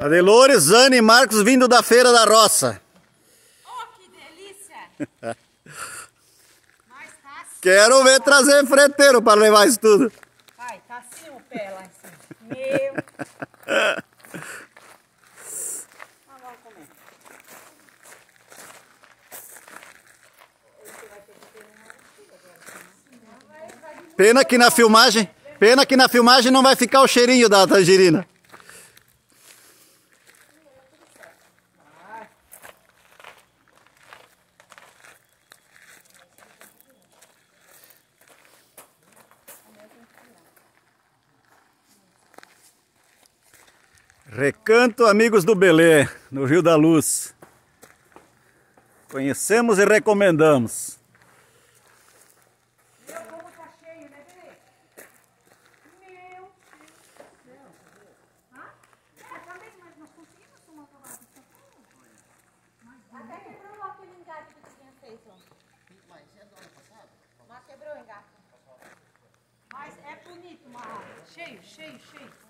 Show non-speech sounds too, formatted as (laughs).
A Delores, Zane e Marcos vindo da feira da roça. Oh, que delícia! (laughs) Tá. Quero ver trazer freteiro para levar isso tudo. Vai, tá assim o pé lá em cima. Meu. (laughs) Pena que na filmagem, pena que na filmagem não vai ficar o cheirinho da tangerina. Recanto Amigos do Belê, no Rio da Luz. Conhecemos e recomendamos. Meu, como tá cheio, né? Meu Deus do céu. Hã? É, também, mas nós conseguimos tomar. Até quebrou aquele engate que tinha feito. Mas é do ano passado? Mas quebrou o engate. Mas é bonito, cheio, cheio, cheio.